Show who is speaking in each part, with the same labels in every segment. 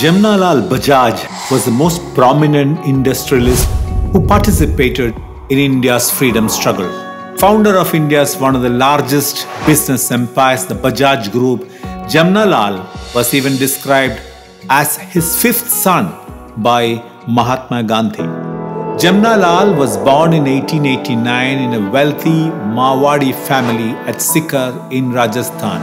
Speaker 1: Jamnalal Bajaj was the most prominent industrialist who participated in India's freedom struggle. Founder of India's one of the largest business empires, the Bajaj Group, Jamnalal was even described as his fifth son by Mahatma Gandhi. Jamnalal was born in 1889 in a wealthy Marwadi family at Sikar in Rajasthan.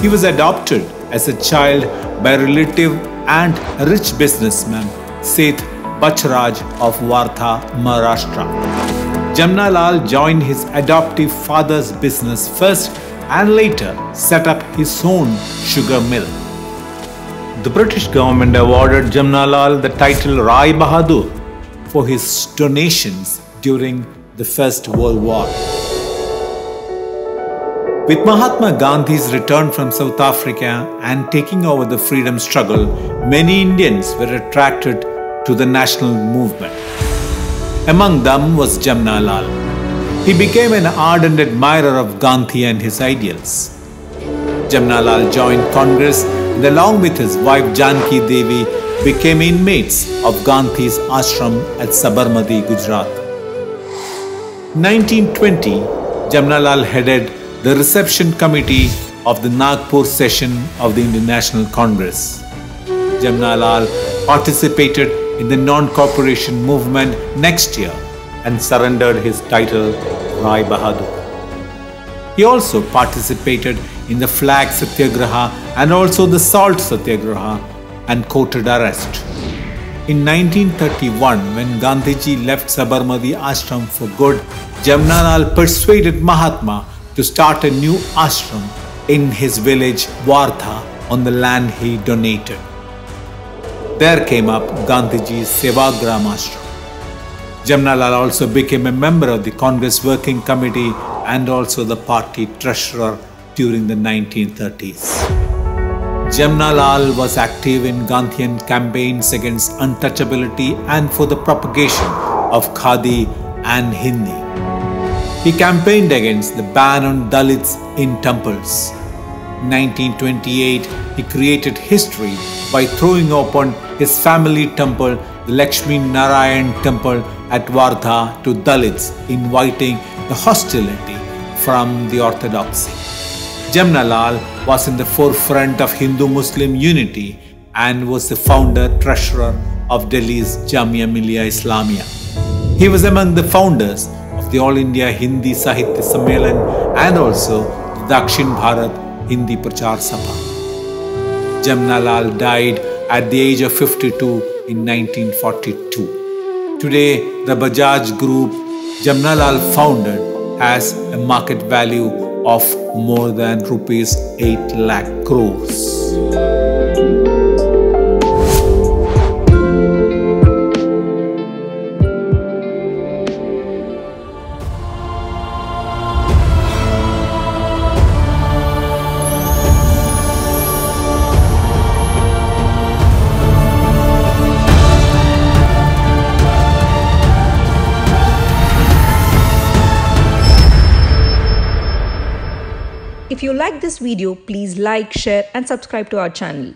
Speaker 1: He was adopted as a child by a relative and rich businessman, Seth Bachraj of Wardha, Maharashtra. Jamnalal joined his adoptive father's business first and later set up his own sugar mill. The British government awarded Jamnalal the title Rai Bahadur for his donations during the First World War. With Mahatma Gandhi's return from South Africa and taking over the freedom struggle, many Indians were attracted to the national movement. Among them was Jamnalal. He became an ardent admirer of Gandhi and his ideals. Jamnalal joined Congress and along with his wife Janki Devi became inmates of Gandhi's ashram at Sabarmati, Gujarat. 1920, Jamnalal headed the reception committee of the Nagpur session of the Indian National Congress. Jamnalal participated in the non-cooperation movement next year and surrendered his title Rai Bahadur. He also participated in the flag satyagraha and also the salt satyagraha and courted arrest. In 1931, when Gandhiji left Sabarmati ashram for good, Jamnalal persuaded Mahatma to start a new ashram in his village Wardha on the land he donated. There came up Gandhiji's Sevagram ashram. Jamnalal also became a member of the Congress Working Committee and also the party treasurer during the 1930s. Jamnalal was active in Gandhian campaigns against untouchability and for the propagation of Khadi and Hindi. He campaigned against the ban on Dalits in temples. In 1928, he created history by throwing open his family temple, the Lakshmi Narayan temple at Wardha to Dalits, inviting the hostility from the orthodoxy. Jamnalal was in the forefront of Hindu-Muslim unity and was the founder treasurer of Delhi's Jamia Millia Islamia. He was among the founders the All India Hindi Sahitya Sammelan and also the Dakshin Bharat Hindi Prachar Sabha. Jamnalal died at the age of 52 in 1942. Today, the Bajaj Group Jamnalal founded has a market value of more than rupees 8 lakh crores.
Speaker 2: If you like this video, please like, share and subscribe to our channel.